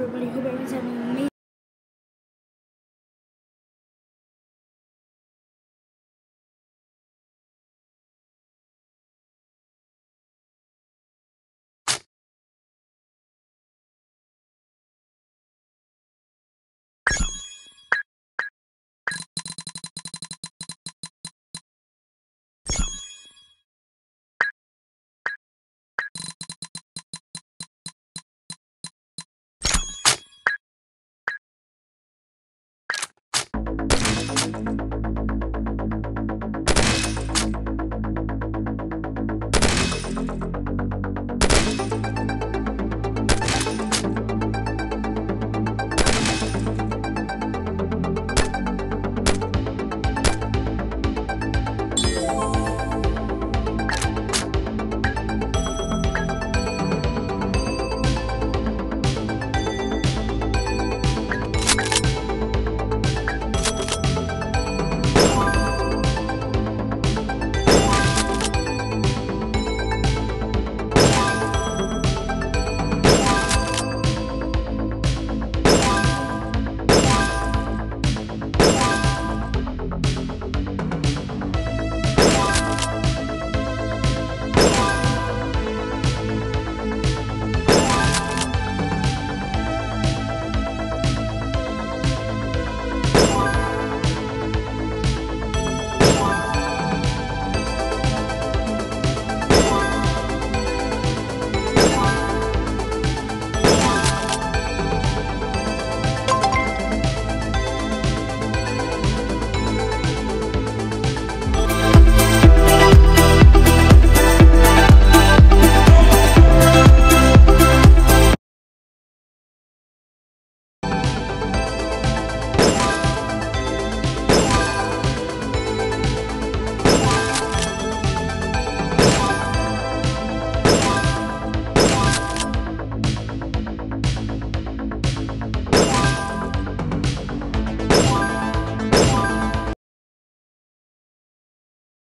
everyone's having an amazing